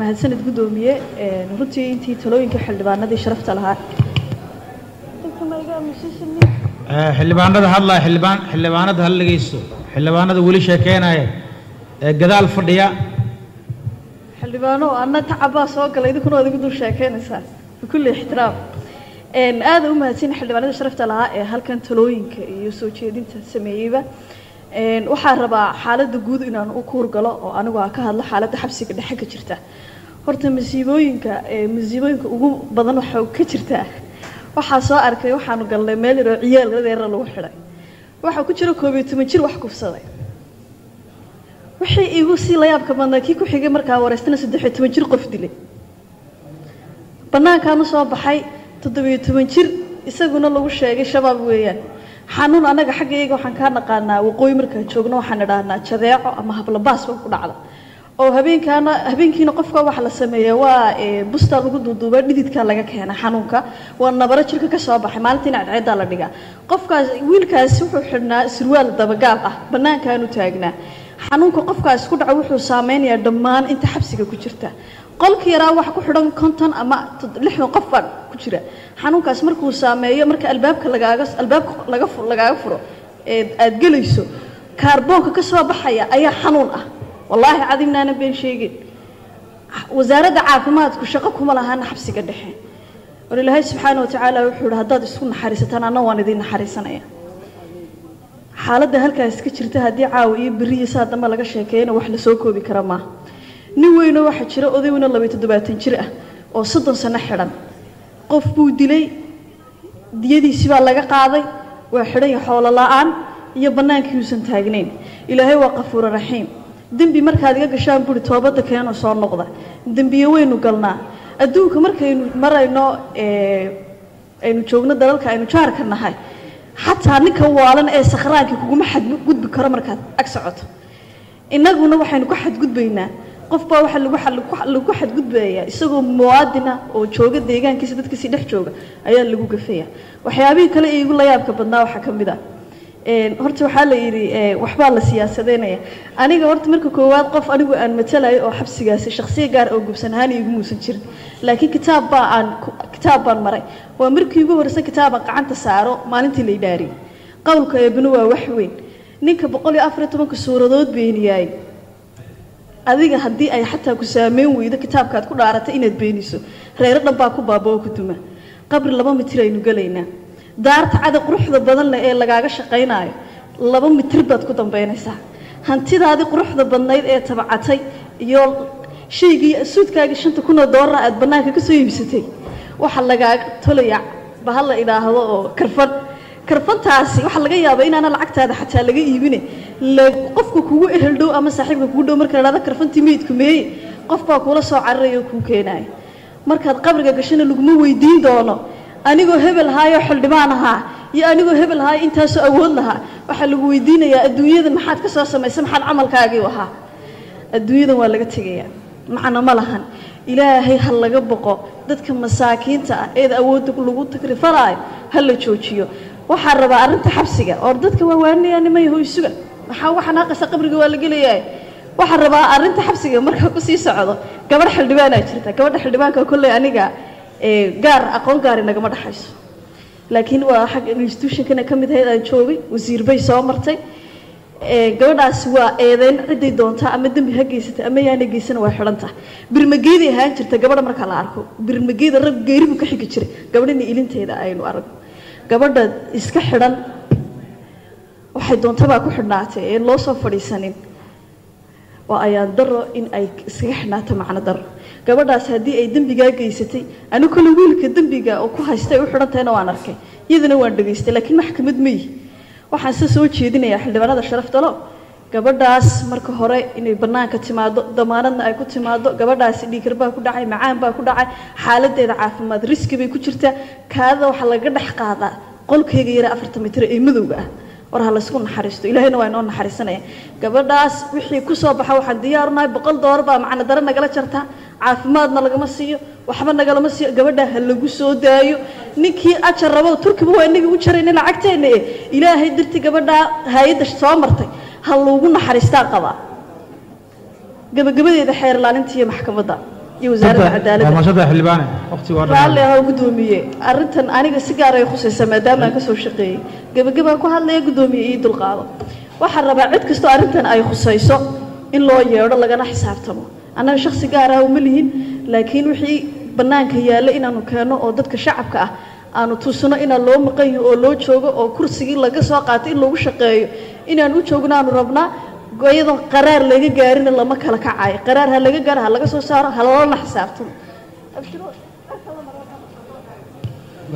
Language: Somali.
mahadsanid guddoomiye runtii intii talooyinka xildhibaanadii sharafta lahaa. Xildhibaanada hadlaya xildhibaan xildhibaanada hal dhegeysto xildhibaanada weli sheekeynaya ee gadaal fadhiya. Xildhibaano anna tacabaa soo galay idinkuna waad igu dul sheekeynaysaa bikulli ixtiraam. Aada u mahadsan xildhibaanada sharafta lahaa ee halkan talooyinka iyo soo jeedinta sameeyeyba waxaa rabaa xaaladda guud inaan u kuurgalo oo anigu aan ka hadlo xaaladda xabsiga dhexe ka jirta. Horta masiibooyinka masiibooyinka ugu badan waxaa ka jirtaa waxaa soo arkay waxaanu galnay meel yaroo ciyaal yareera lagu xidhay waxaa ku jira koob iyo toban jir wax kufsaday. Wixii igu sii layaabka badnaa kii ku xigay markaa wareystana saddex iyo toban jir qof dilay. Bannaankaanu soo baxay toddobiyo toban jir isaguna lagu sheegay shabaab weeyaan xanuun anaga xaggayga waxaan kaa naqaanaa waqooyi markaan joogno waxaan idhaahnaa jadeeco ama hablabaas ba ku dhacda. Oo habeenkaana habeenkiina qofka waxa la sameeya waa bustaa lagu duuduuba dhididka laga keena xanuunka. Waa nabaro jirka ka soo baxay maalintiina cadceedaa la dhigaa. Qofkaas wiilkaasi wuxuu xidhnaa surwaal dabagaal ah bannaankaanu taagnaa xanuunka qofkaas ku dhaco wuxuu saameynayaa dhammaan inta xabsiga ku jirta. Qolka yaraa waxa ku xidhan konton ama lixdan qof baa ku jira. Xanuunkaas markuu saameeyo marka albaabka lagaaga albaabka laga lagaaga furo ee aad gelayso kaarboonka ka soo baxaya ayaa xanuun ah. Wallaahi cadimnaana been sheegin. Wasaaradda caafimaadku shaqo kuma lahaana xabsiga dhexe. War ilaahay subxaana watacaala wuxuu yihi haddaad isku naxariisataan anna waan idiin naxariisanaya xaaladda halkaas ka jirta haddii caawa iyo beri iyo saa dambe laga sheekeeyana wax la soo koobi kara maaha nin weynoo waxaa jira odayweyno labayo toddobaatan jir ah oo soddon sano xidhan. Qof buu dilay diyadiisii baa laga qaaday waa xidhan iyo xoolo la'aan iyo bannaankii uusan taagnayn. Ilaahay waa qafuuro raxiim dembi markaad iga gashaan buri toobadda keeno soo noqda. Dembiye waynu galnaa. Adduunka markaynu marayno aynu joogno dalalka aynu jaarka nahay xataa ninka waalan ee sakhraankii kuguma xadgudbi karo markaad ag socoto. Innaguna waxaynu ku xadgudbaynaa. Qof baa waxaa lagu xadgudbayaa isagoo muwaadina oo jooga deegaankiisa dadkiisii dhex jooga ayaa lagu gafaya waxyaabihii kale ee igu layaabka badnaa waxaa ka mid ah horta waxaa la yidhi waxbaa la siyaasadeynaya. Aniga horta marka koowaad qof anigu aan matalayo oo xabsigaasi shaksiya gaar oo gubsan ahaan igumuusan jirin. Laakiin kitaab baa aan kitaab baan maray. Waa markii ugu horreysa kitaaban gacanta saaro maalintii la idhaariyey qowlka eebnu waa wax weyn. Ninka boqol iyo afar iyo tobanka suuradood beeniyaay adiga haddii ay xataa ku saameyn weydo kitaabkaad ku dhaaratay inaad beeniso. Reero dhan baa ku baaba oo ku duma. Qabri laba mitir aynu gelaynaa daarta cada quruxda badan leh ee lagaaga shaqaynaayo laba mitir baad ku dambaynaysaa. Hantidaadii quruxda badnayd ee tabacatay iyo shaygii suudkaagii shanta kun oo aad bannaanka ka soo iibsatay waxaa lagaaga tolaya bahal la idhaahdo oo karfan. Karfantaasi waxaa laga yaabaa inaana lacagtaada xataa laga iibine. Qofka kugu ehel dhow ama saaxiibka kugu dhow marka la dhahdo karfantii meydku meeye qof baa kuula soo cararaya oo kuu keenaya markaad qabriga gashana laguma weydiin doono anigoo hebel haayoo xildhibaan ahaa iyo anigoo hebel haayo intaasoo awood lahaa. Waxaa lagu weydiinayaa adduunyadan maxaad ka soo samaysay maxaad camalkaagii ahaa. Adduunyadan waa laga tegayaa. Macna ma lahan. Ilaahay ha laga boqo. Dadka masaakiinta ah eed awoodda lagu takrifalaayo ha la joojiyo. Waxaa rabaa arrinta xabsiga oo dadka waa waaninayaa nimay hoy suga maxaa uga xanaaqaysa qabriga waa la gelayaa? Waxaa rabaa arrinta xabsiga markaa ku sii socdo gabadh xildhibaanaa jirta. Gabadha xildhibaanka kolley aniga gaar aqoon gaari nagama dhexayso laakiin waa xag institutionkana ka mid ahayd aan joogay wasiir bay soo martay. Gabadhaasi waa eedeyn ciday doontaa ama dembi ha geysata ama yaana geysana waa xidhan tahay. Ahaan jirta gabadha marka la arko birmageeda rag geeribu ka xigi jiray. Gabadhina ilinteeda aynu aragno. Gabadha iska xidhan waxay doontabaa ku xidhnaatay ee loo soo fadhiisanin. Waa ayaan daro in ay iskaga xidhnaato macno daro gabadhaas haddii ay dembigaa geysatay anu kale wiilka dembiga oo ku haystay u xidhan tahayna waan arkay. Iyadana waan dhegaystay laakiin maxkamad ma yihi. Waxaan se soo jeedinayaa xildhibaanada sharaftalo gabadhaas marka hore inay bannaanka timaado damaanadna ay ku timaado gabadhaasi dhiikar baa ku dhacay macaan baa ku dhacay xaaladeeda caafimaad riski bay ku jirtaa. Kaadada waxaa laga dhex qaadaa qolkeyga yara afartan mitir ee madowga ah war ha laysku naxariisto. Ilaahayna waa inoo naxariisanaya. Gabadhaas wixii ku soo baxa waxaan diyaarunahay boqol doolar baa macna dare nagala jartaa caafimaadna lagama siiyo. Waxba nagalama siiyo. Gabadhaa ha lagu soo daayo. Ninkii ajar rabo turkiba waa inagii u jarayna lacagteena e ilaahay dirti gabadhaa hay'adda soo martay. Ha lagu naxariistaa qabaa. Gabagabadeeda xeer ilaalinta iyo maxkamadda iyo wasaaradda cadaaladda maasada xildhibaane. Waqti waa raalli ah oo guddoomiye arrintan aniga si gaar ay khusaysaa maadaama aan ka soo shaqeeyey. Gebagabaan ku hadlaya guddoomiye ii dulqaado. Waxaan rabaa cid kastoo arrintan ay khusayso in loo yeedho lagana xisaabtamo. Annaga shakhsi gaar ah uma lihin laakiin wixii bannaanka yaalla inaanu keenno oo dadka shacabka ah aanu tusno inaan loo maqan yaho oo loo joogo oo kursigii laga soo qaatay in lagu shaqeeyo inaan u joogno aanu rabnaa iyadoon qaraar laga gaarina lama kala kacayo qaraar ha laga gaaro ha laga soo saaro ha loola xisaabtamo